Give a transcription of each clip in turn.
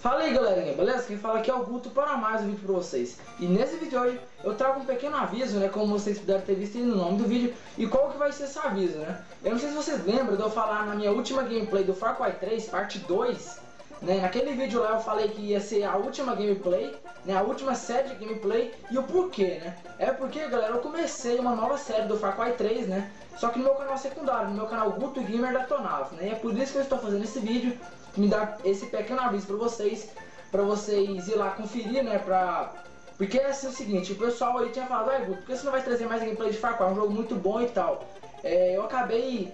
Fala aí galerinha, beleza? Quem fala aqui é o Guto para mais um vídeo para vocês E nesse vídeo de hoje eu trago um pequeno aviso, né? Como vocês puderam ter visto aí no nome do vídeo E qual que vai ser esse aviso, né? Eu não sei se vocês lembram de eu falar na minha última gameplay do Far Cry 3, parte 2 né? Naquele vídeo lá eu falei que ia ser a última gameplay, né? A última série de gameplay E o porquê, né? É porque, galera, eu comecei uma nova série do Far Cry 3, né? Só que no meu canal secundário, no meu canal Guto Gamer da Tonave, né? E é por isso que eu estou fazendo esse vídeo me dar esse pequeno aviso para vocês, para vocês ir lá conferir, né, pra... Porque é assim, o seguinte, o pessoal aí tinha falado, ai Guto, por que você não vai trazer mais gameplay de Far Cry? É um jogo muito bom e tal. É, eu acabei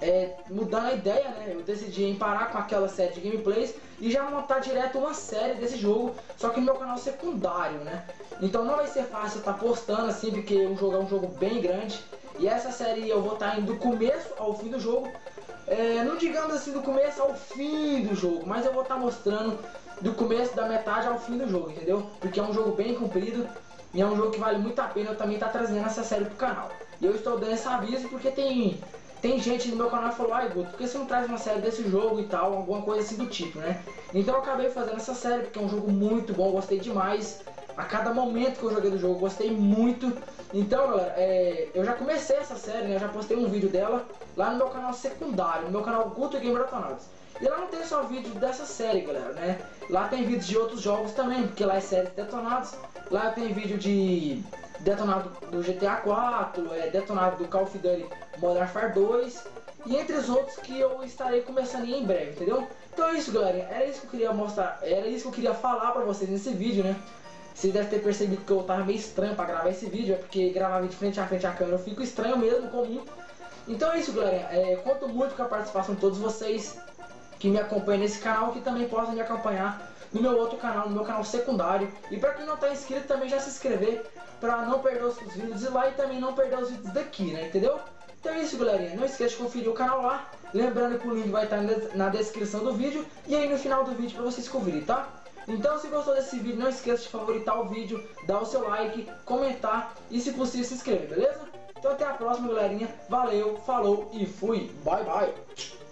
é, mudando a ideia, né? Eu decidi parar com aquela série de gameplays e já montar direto uma série desse jogo, só que no meu canal secundário, né? Então não vai ser fácil estar tá postando assim, porque o jogo é um jogo bem grande. E essa série eu vou estar tá indo do começo ao fim do jogo, é, não digamos assim do começo ao fim do jogo, mas eu vou estar tá mostrando do começo da metade ao fim do jogo, entendeu? Porque é um jogo bem comprido e é um jogo que vale muito a pena eu também estar tá trazendo essa série pro canal. E eu estou dando esse aviso porque tem tem gente no meu canal que falou, ai Guto, por que você não traz uma série desse jogo e tal, alguma coisa assim do tipo, né? Então eu acabei fazendo essa série porque é um jogo muito bom, gostei demais. A cada momento que eu joguei do jogo, gostei muito. Então, galera, é, eu já comecei essa série, né? Eu já postei um vídeo dela lá no meu canal secundário, no meu canal Guto Gamer Atonautas. E lá não tem só vídeo dessa série, galera, né? Lá tem vídeos de outros jogos também, porque lá é série detonados. Lá tem vídeo de detonado do GTA 4, é, detonado do Call of Duty Modern Warfare 2 e entre os outros que eu estarei começando em breve, entendeu? Então é isso, galera. Era isso que eu queria mostrar, era isso que eu queria falar pra vocês nesse vídeo, né? Vocês devem ter percebido que eu tava meio estranho pra gravar esse vídeo, é porque gravar vídeo frente a frente à câmera eu fico estranho mesmo, comum. Então é isso, galera. É, conto muito com a participação de todos vocês que me acompanham nesse canal, que também possam me acompanhar no meu outro canal, no meu canal secundário. E para quem não está inscrito, também já se inscrever para não perder os vídeos de lá e também não perder os vídeos daqui, né? Entendeu? Então é isso, galerinha. Não esqueça de conferir o canal lá. Lembrando que o link vai estar na descrição do vídeo e aí no final do vídeo para vocês conferir, tá? Então se gostou desse vídeo, não esqueça de favoritar o vídeo, dar o seu like, comentar e se possível se inscrever, beleza? Então até a próxima, galerinha. Valeu, falou e fui. Bye, bye.